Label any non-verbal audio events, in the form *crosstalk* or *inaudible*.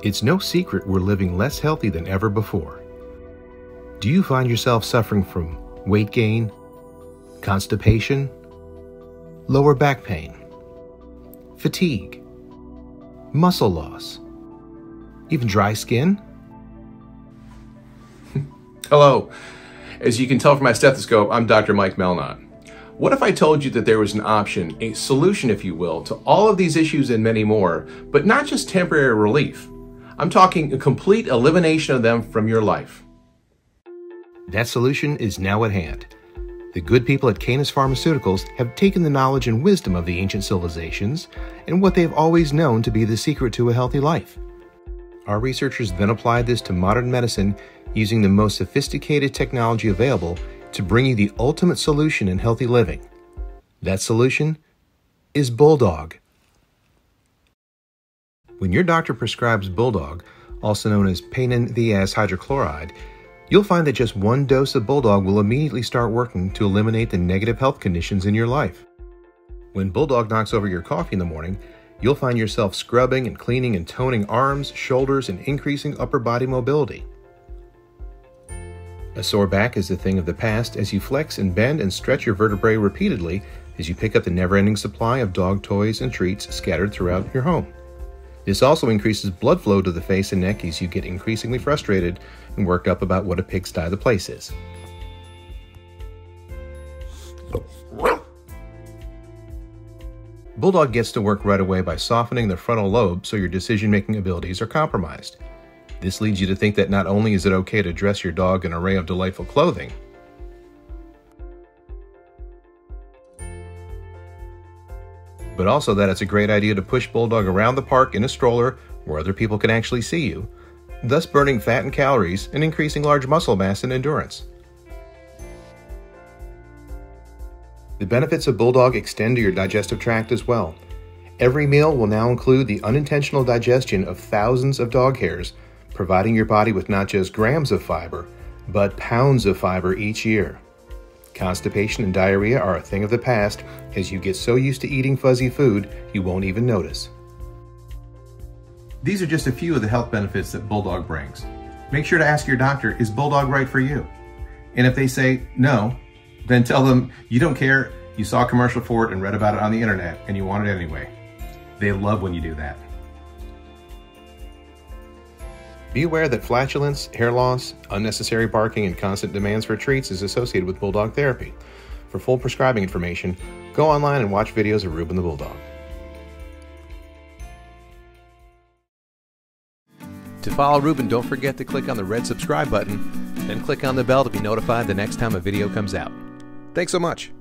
It's no secret we're living less healthy than ever before. Do you find yourself suffering from weight gain, constipation, lower back pain, fatigue, muscle loss, even dry skin? *laughs* Hello. As you can tell from my stethoscope, I'm Dr. Mike Melnott. What if I told you that there was an option, a solution, if you will, to all of these issues and many more, but not just temporary relief? I'm talking a complete elimination of them from your life. That solution is now at hand. The good people at Canis Pharmaceuticals have taken the knowledge and wisdom of the ancient civilizations and what they've always known to be the secret to a healthy life. Our researchers then applied this to modern medicine using the most sophisticated technology available to bring you the ultimate solution in healthy living. That solution is Bulldog. When your doctor prescribes Bulldog, also known as painin the thiaz hydrochloride, you'll find that just one dose of Bulldog will immediately start working to eliminate the negative health conditions in your life. When Bulldog knocks over your coffee in the morning, you'll find yourself scrubbing and cleaning and toning arms, shoulders, and increasing upper body mobility. A sore back is a thing of the past as you flex and bend and stretch your vertebrae repeatedly as you pick up the never ending supply of dog toys and treats scattered throughout your home. This also increases blood flow to the face and neck as you get increasingly frustrated and worked up about what a pigsty the place is. Bulldog gets to work right away by softening the frontal lobe so your decision making abilities are compromised. This leads you to think that not only is it okay to dress your dog in an array of delightful clothing, but also that it's a great idea to push Bulldog around the park in a stroller where other people can actually see you, thus burning fat and calories and increasing large muscle mass and endurance. The benefits of Bulldog extend to your digestive tract as well. Every meal will now include the unintentional digestion of thousands of dog hairs, providing your body with not just grams of fiber, but pounds of fiber each year. Constipation and diarrhea are a thing of the past as you get so used to eating fuzzy food you won't even notice. These are just a few of the health benefits that Bulldog brings. Make sure to ask your doctor, is Bulldog right for you? And if they say no, then tell them you don't care, you saw a commercial for it and read about it on the internet and you want it anyway. They love when you do that. Be aware that flatulence, hair loss, unnecessary barking, and constant demands for treats is associated with Bulldog therapy. For full prescribing information, go online and watch videos of Reuben the Bulldog. To follow Reuben, don't forget to click on the red subscribe button, then click on the bell to be notified the next time a video comes out. Thanks so much.